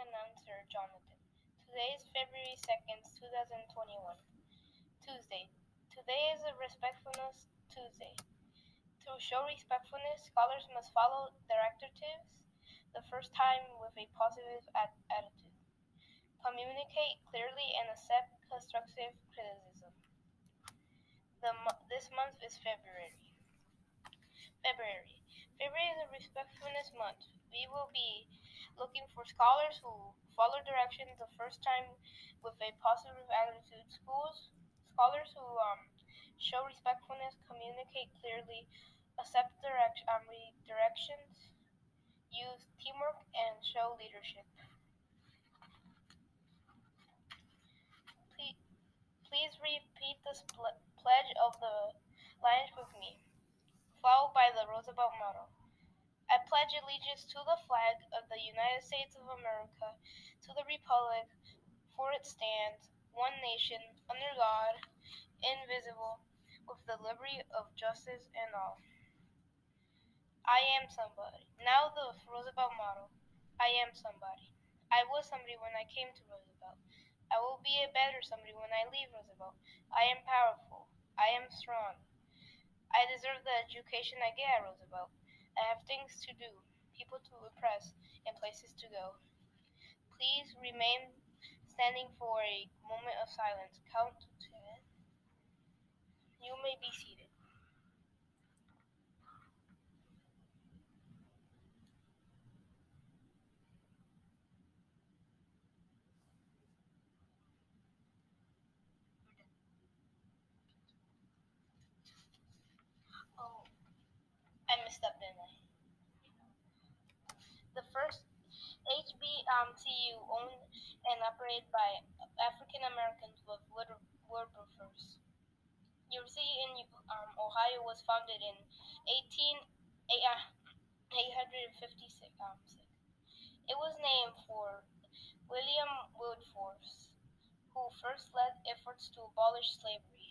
announcer, Jonathan. Today is February 2nd, 2021. Tuesday. Today is a Respectfulness Tuesday. To show respectfulness, scholars must follow directives the first time with a positive at- attitude. Communicate clearly and accept constructive criticism. The mo- this month is February. February. February is a respectfulness month. We will be looking for scholars who follow directions the first time with a positive attitude. Schools, scholars who um, show respectfulness, communicate clearly, accept direct, um, directions, use teamwork, and show leadership. Please, please repeat the spl- pledge of the Lions with me followed by the Roosevelt motto. Pledge allegiance to the flag of the United States of America, to the republic for it stands, one nation, under God, indivisible, with the liberty of justice and all. I am somebody. Now the Roosevelt motto. I am somebody. I was somebody when I came to Roosevelt. I will be a better somebody when I leave Roosevelt. I am powerful. I am strong. I deserve the education I get at Roosevelt. Things to do, people to impress, and places to go. Please remain standing for a moment of silence. Count to ten. You may be seated. Oh, I messed up? The first HBCU owned and operated by African Americans with Wilberforce. University in um, Ohio was founded in 18, 856. Um, it was named for William Wilberforce, who first led efforts to abolish slavery.